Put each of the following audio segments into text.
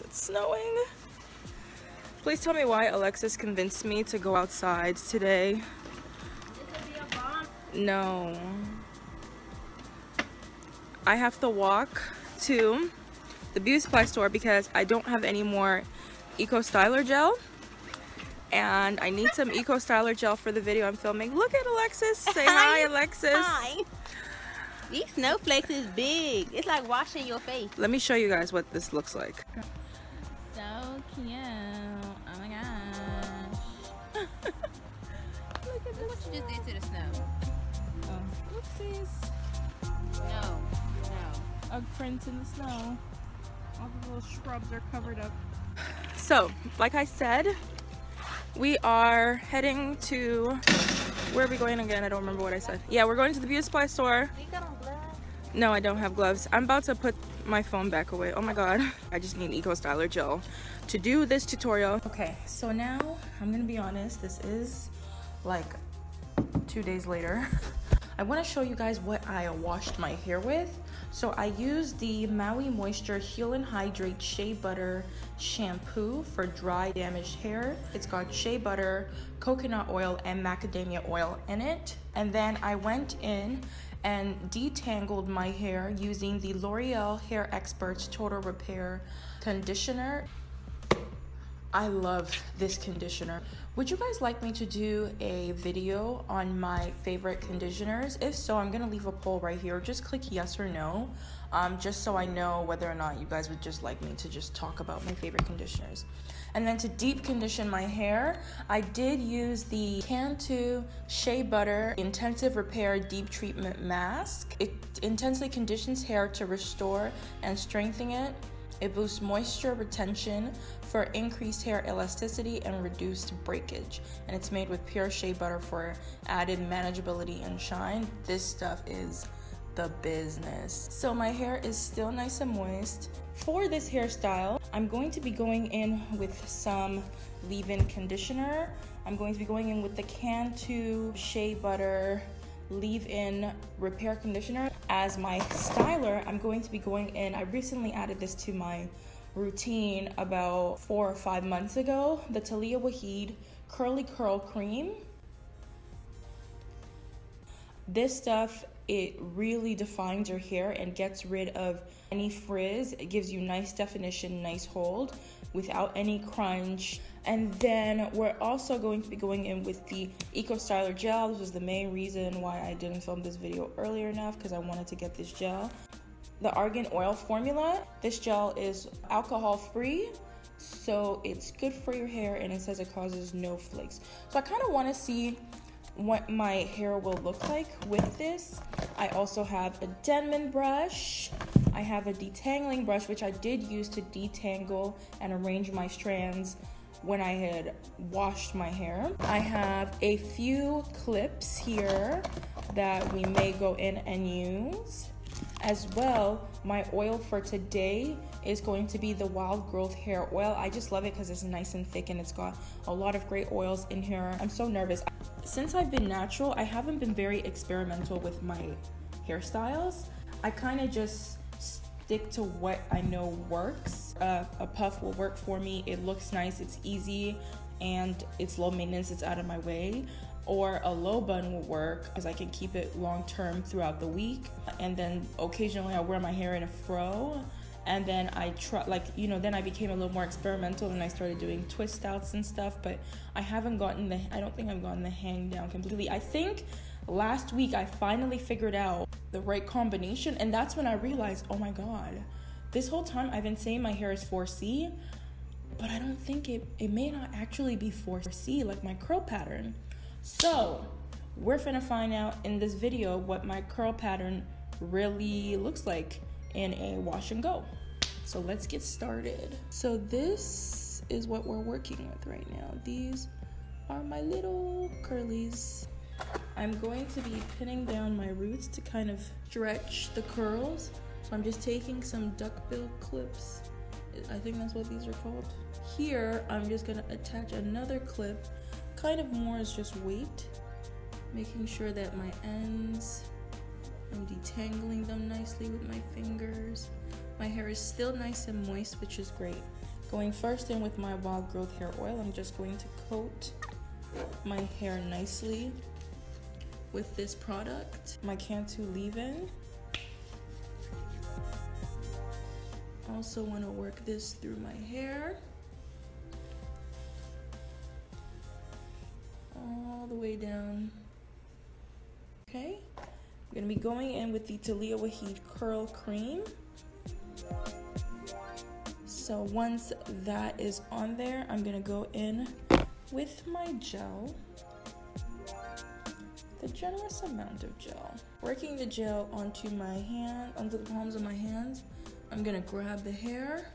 it's snowing. Please tell me why Alexis convinced me to go outside today. No. I have to walk to the beauty supply store because I don't have any more Eco Styler gel. And I need some Eco Styler gel for the video I'm filming. Look at Alexis. Say hi, Alexis. Hi. These snowflakes is big. It's like washing your face. Let me show you guys what this looks like. So cute. Oh my gosh. Look at what you just did to the snow. Oh, oopsies. No. No. A print in the snow. All the little shrubs are covered up. So, like I said, we are heading to where are we going again? I don't remember what I said. Yeah, we're going to the beauty supply store. You got on gloves? No, I don't have gloves. I'm about to put my phone back away. Oh my god. I just need Eco Styler gel to do this tutorial. Okay, so now I'm gonna be honest. This is like two days later. I want to show you guys what I washed my hair with. So I used the Maui Moisture Heal and Hydrate Shea Butter shampoo for dry damaged hair. It's got shea butter, coconut oil, and macadamia oil in it. And then I went in and detangled my hair using the L'Oreal Hair Experts Total Repair Conditioner. I love this conditioner. Would you guys like me to do a video on my favorite conditioners? If so, I'm gonna leave a poll right here. Just click yes or no, um, just so I know whether or not you guys would just like me to just talk about my favorite conditioners. And then to deep condition my hair, I did use the Cantu Shea Butter Intensive Repair Deep Treatment Mask. It intensely conditions hair to restore and strengthen it it boosts moisture retention for increased hair elasticity and reduced breakage. And it's made with pure shea butter for added manageability and shine. This stuff is the business. So my hair is still nice and moist. For this hairstyle, I'm going to be going in with some leave-in conditioner. I'm going to be going in with the Cantu Shea Butter leave-in repair conditioner. As my styler, I'm going to be going in, I recently added this to my routine about four or five months ago, the Taliah Waajid Curly Curl Cream. This stuff, it really defines your hair and gets rid of any frizz. It gives you nice definition, nice hold without any crunch. And then we're also going to be going in with the Eco Styler gel. This was the main reason why I didn't film this video earlier enough because I wanted to get this gel. The Argan Oil formula. This gel is alcohol free, so it's good for your hair and it says it causes no flakes. So I kind of want to see what my hair will look like with this. I also have a Denman brush. I have a detangling brush, which I did use to detangle and arrange my strands when I had washed my hair. I have a few clips here that we may go in and use. As well, my oil for today is going to be the Wild Growth Hair Oil. I just love it because it's nice and thick and it's got a lot of great oils in here. I'm so nervous. Since I've been natural, I haven't been very experimental with my hairstyles. I kind of just stick to what I know works. Uh, a puff will work for me. It looks nice, it's easy, and it's low maintenance, it's out of my way. Or a low bun will work because I can keep it long term throughout the week. And then occasionally I wear my hair in a fro. And then I try, like, you know, then I became a little more experimental and I started doing twist outs and stuff. But I haven't gotten the, I don't think I've gotten the hang down completely. I think last week I finally figured out the right combination and that's when I realized, oh my god, this whole time I've been saying my hair is 4C, but I don't think it it may not actually be 4C like my curl pattern. So, we're gonna find out in this video what my curl pattern really looks like in a wash and go. So let's get started. So this is what we're working with right now. These are my little curlies. I'm going to be pinning down my roots to kind of stretch the curls. So I'm just taking some duckbill clips. I think that's what these are called. Here, I'm just gonna attach another clip, kind of more as just weight, making sure that my ends, I'm detangling them nicely with my fingers. My hair is still nice and moist, which is great. Going first in with my wild growth hair oil, I'm just going to coat my hair nicely with this product, my Cantu leave-in. I also want to work this through my hair. All the way down. Okay, I'm gonna be going in with the Taliah Waajid Curl Cream. So once that is on there, I'm gonna go in with my gel. The generous amount of gel. Working the gel onto my hand, onto the palms of my hands. I'm gonna grab the hair,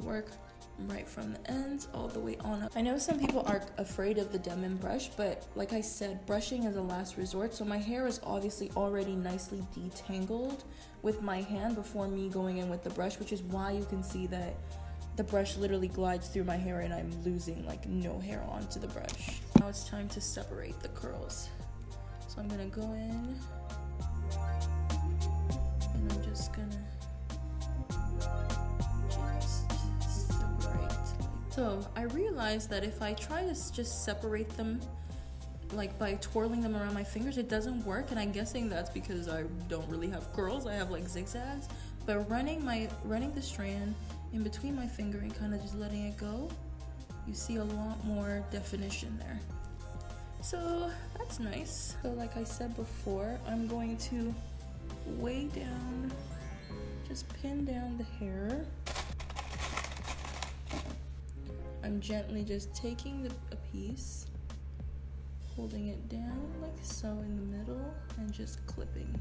work right from the ends all the way on up. I know some people are afraid of the Denman brush, but like I said, brushing is a last resort. So my hair is obviously already nicely detangled with my hand before me going in with the brush, which is why you can see that the brush literally glides through my hair and I'm losing like no hair onto the brush. Now it's time to separate the curls. So I'm gonna go in and I'm just gonna So I realized that if I try to just separate them like by twirling them around my fingers it doesn't work and i'm guessing that's because i don't really have curls i have like zigzags. But running my running the strand in between my finger and kind of just letting it go you see a lot more definition there. So that's nice. So like i said before i'm going to weigh down just pin down the hair i'm gently just taking the, a piece holding it down like so in the middle and just clipping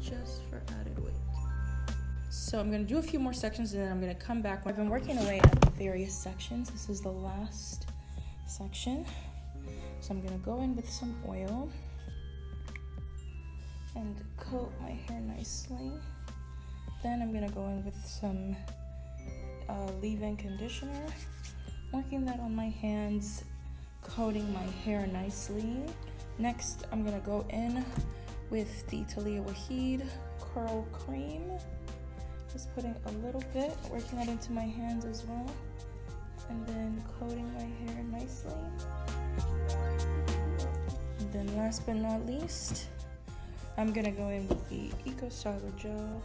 just for added weight. So I'm gonna do a few more sections and then I'm gonna come back. I've been working away at various sections. This is the last section. So I'm gonna go in with some oil and coat my hair nicely. Then I'm gonna go in with some uh, leave-in conditioner, working that on my hands coating my hair nicely. Next, I'm gonna go in with the Taliah Waajid Curl Cream. Just putting a little bit, working that into my hands as well. And then coating my hair nicely. And then last but not least, I'm gonna go in with the Eco Styler Gel.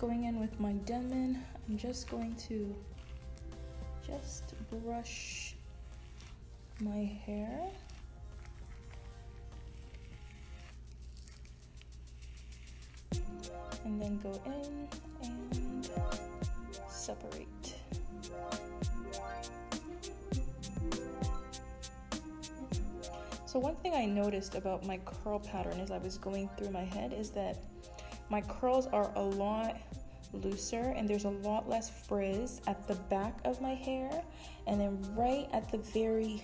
Going in with my Denman, I'm just going to just brush my hair. And then go in and separate. So one thing I noticed about my curl pattern as I was going through my head is that my curls are a lot looser and there's a lot less frizz at the back of my hair and then right at the very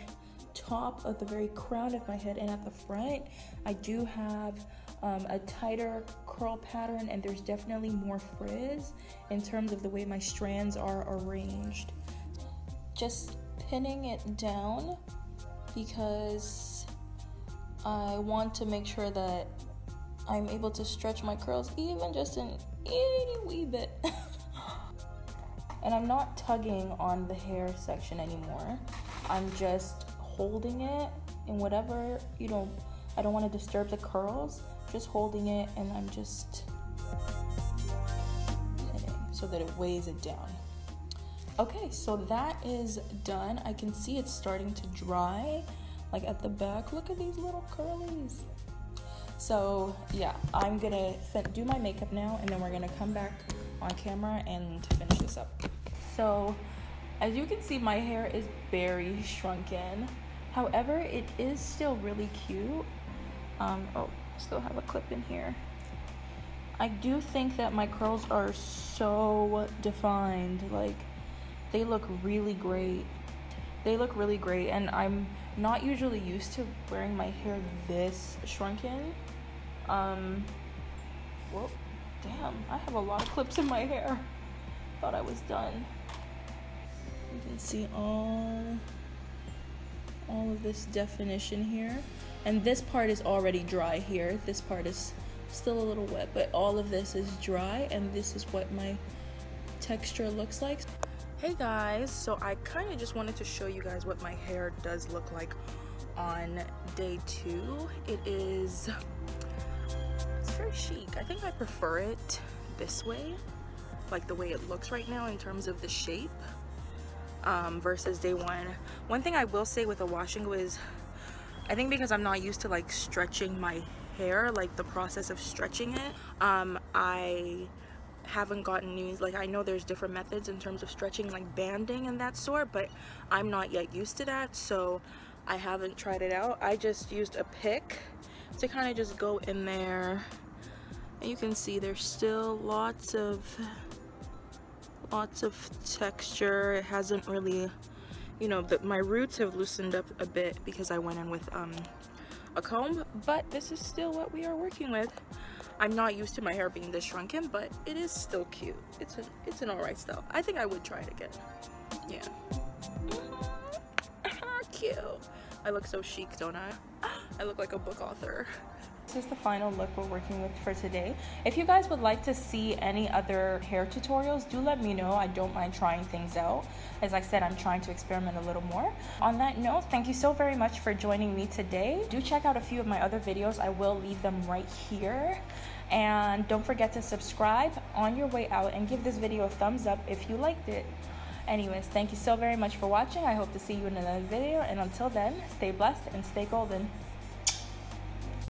top of the very crown of my head and at the front I do have um, a tighter curl pattern and there's definitely more frizz in terms of the way my strands are arranged. Just pinning it down because I want to make sure that I'm able to stretch my curls even just an itty wee bit. and I'm not tugging on the hair section anymore. I'm just holding it in whatever, you know, I don't want to disturb the curls. Just holding it and I'm just so that it weighs it down. Okay, so that is done. I can see it's starting to dry, like at the back. Look at these little curlies. So yeah, I'm gonna do my makeup now and then we're gonna come back on camera and finish this up. So as you can see, my hair is very shrunken. However, it is still really cute. Um, oh, still have a clip in here. I do think that my curls are so defined. Like, they look really great. They look really great, and I'm not usually used to wearing my hair this shrunken. Um, well, damn, I have a lot of clips in my hair. Thought I was done. You can see all, all of this definition here. And this part is already dry here. This part is still a little wet, but all of this is dry and this is what my texture looks like. Hey guys, so I kind of just wanted to show you guys what my hair does look like on day two. It is, it's very chic. I think I prefer it this way, like the way it looks right now in terms of the shape um, versus day one. One thing I will say with the washing is, I think because I'm not used to like stretching my hair, like the process of stretching it, um, I haven't gotten news like I know there's different methods in terms of stretching like banding and that sort but I'm not yet used to that so I haven't tried it out. I just used a pick to kind of just go in there. And you can see there's still lots of lots of texture. It hasn't really you know my roots have loosened up a bit because I went in with um, a comb but this is still what we are working with I'm not used to my hair being this shrunken, but it is still cute. It's, a, it's an alright style. I think I would try it again. Yeah. cute. I look so chic, don't I? I look like a book author. Is the final look we're working with for today. If you guys would like to see any other hair tutorials, do let me know. I don't mind trying things out. As I said, I'm trying to experiment a little more. On that note, thank you so very much for joining me today. Do check out a few of my other videos. I will leave them right here. And don't forget to subscribe on your way out and give this video a thumbs up if you liked it. Anyways, thank you so very much for watching. I hope to see you in another video. And until then, stay blessed and stay golden.